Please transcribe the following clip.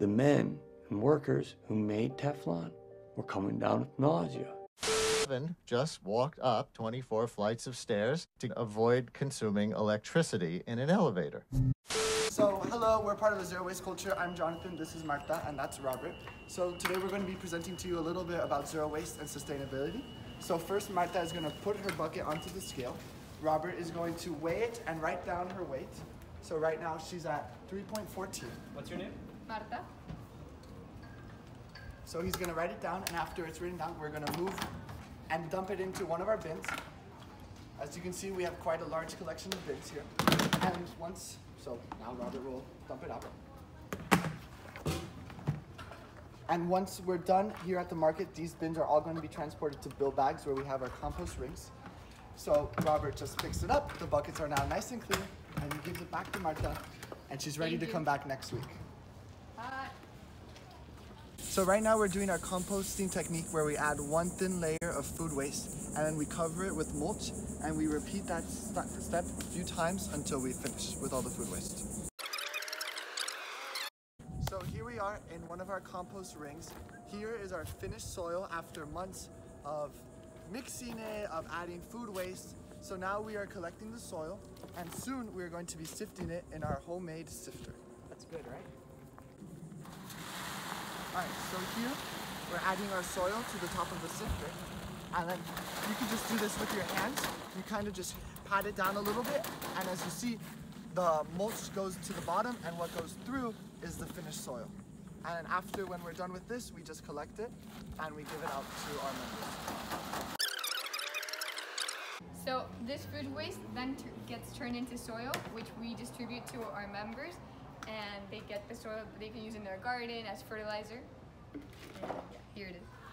The men and workers who made Teflon were coming down with nausea. Evan just walked up 24 flights of stairs to avoid consuming electricity in an elevator. So, hello, we're part of the Zero Waste Culture. I'm Jonathan, this is Marta, and that's Robert. So, today we're going to be presenting to you a little bit about zero waste and sustainability. So, first, Marta is going to put her bucket onto the scale. Robert is going to weigh it and write down her weight. So, right now she's at 3.14. What's your name? Marta. So, he's going to write it down, and after it's written down, we're going to move and dump it into one of our bins. As you can see, we have quite a large collection of bins here. And once, so now Robert will dump it out. And once we're done here at the market, these bins are all going to be transported to Bill Baggs where we have our compost rings. So Robert just picks it up. The buckets are now nice and clean, and he gives it back to Marta, and she's ready Thank to you. come back next week. So right now we're doing our composting technique where we add one thin layer of food waste and then we cover it with mulch and we repeat that st- step a few times until we finish with all the food waste. So here we are in one of our compost rings. Here is our finished soil after months of mixing it, of adding food waste. So now we are collecting the soil and soon we are going to be sifting it in our homemade sifter. That's good, right? Alright, so here we're adding our soil to the top of the sifter. And then you can just do this with your hands. You kind of just pat it down a little bit. And as you see, the mulch goes to the bottom and what goes through is the finished soil. And after, when we're done with this, we just collect it and we give it out to our members. So this food waste then gets turned into soil, which we distribute to our members, and they get the soil they can use in their garden as fertilizer. And yeah, here it is.